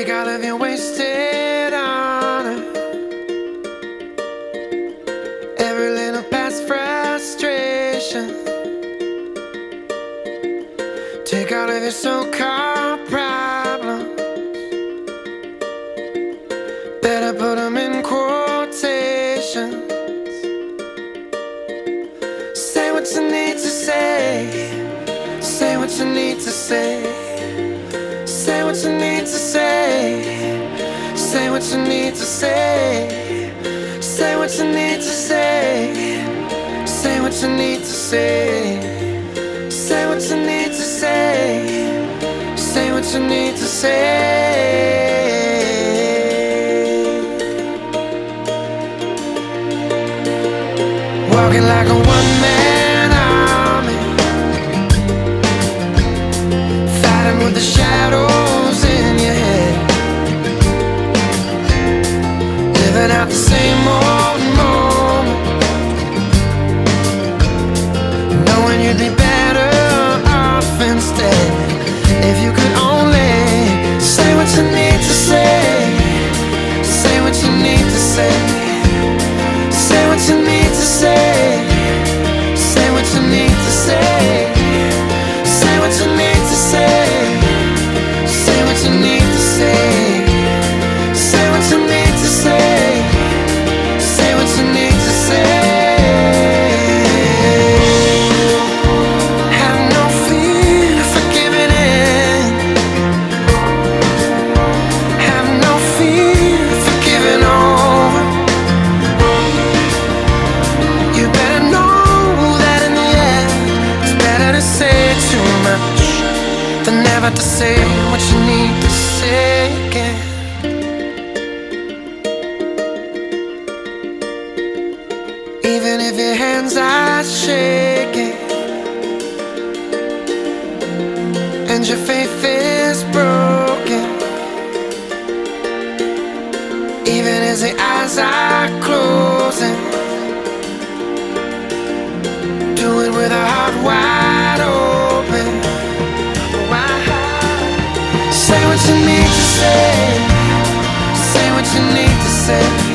have you wasted on her? Every little past frustration. Take all of your so-called problems. Better put them in quotations. Say what you need to say. Say what you need to. Say need to say. Say what you need to say. Say what you need to say. Say what you need to say. Say what you need to say. Walking like a one man army, fighting with the shadows living out the same old moment, knowing you'd be better never to say what you need to say again. Even if your hands are shaking And your faith is broken Even as the eyes are closing Do it with a heart wide said